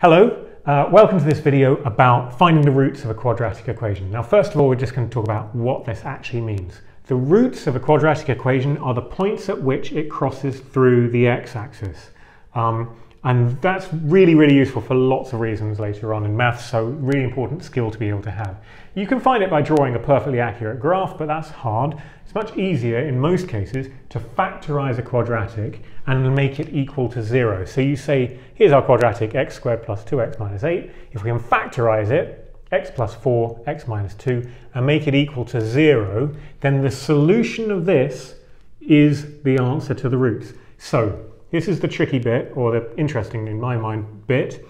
Hello, uh, welcome to this video about finding the roots of a quadratic equation. Now first of all we're just going to talk about what this actually means. The roots of a quadratic equation are the points at which it crosses through the x-axis. Um, and that's really, really useful for lots of reasons later on in maths, so really important skill to be able to have. You can find it by drawing a perfectly accurate graph, but that's hard. It's much easier in most cases to factorize a quadratic and make it equal to zero. So you say, here's our quadratic x squared plus 2x minus 8. If we can factorize it, x plus 4, x minus 2, and make it equal to zero, then the solution of this is the answer to the roots. So this is the tricky bit, or the interesting in my mind bit.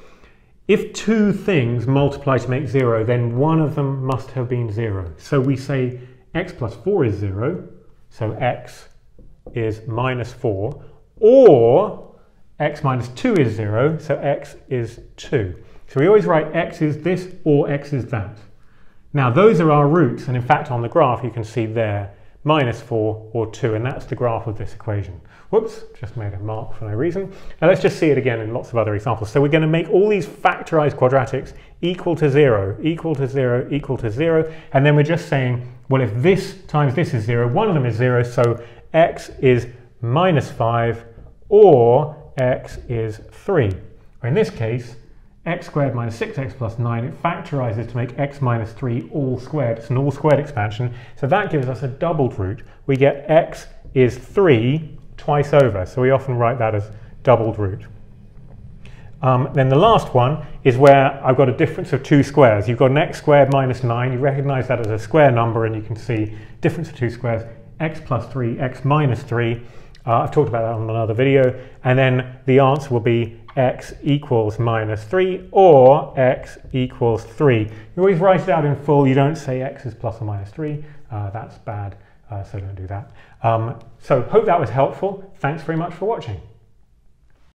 If two things multiply to make zero, then one of them must have been zero. So we say x plus 4 is zero, so x is minus 4, or x minus 2 is zero, so x is 2. So we always write x is this or x is that. Now those are our roots, and in fact on the graph you can see there minus 4 or 2, and that's the graph of this equation. Whoops, just made a mark for no reason. Now let's just see it again in lots of other examples. So we're going to make all these factorized quadratics equal to 0, equal to 0, equal to 0, and then we're just saying, well, if this times this is 0, one of them is 0, so x is minus 5 or x is 3. Or in this case, x squared minus 6x plus 9, it factorizes to make x minus 3 all squared. It's an all squared expansion, so that gives us a doubled root. We get x is 3 twice over, so we often write that as doubled root. Um, then the last one is where I've got a difference of two squares. You've got an x squared minus 9, you recognize that as a square number, and you can see difference of two squares, x plus 3, x minus 3. Uh, I've talked about that on another video. And then the answer will be x equals minus 3 or x equals 3. You always write it out in full. You don't say x is plus or minus 3. Uh, that's bad, uh, so don't do that. Um, so hope that was helpful. Thanks very much for watching.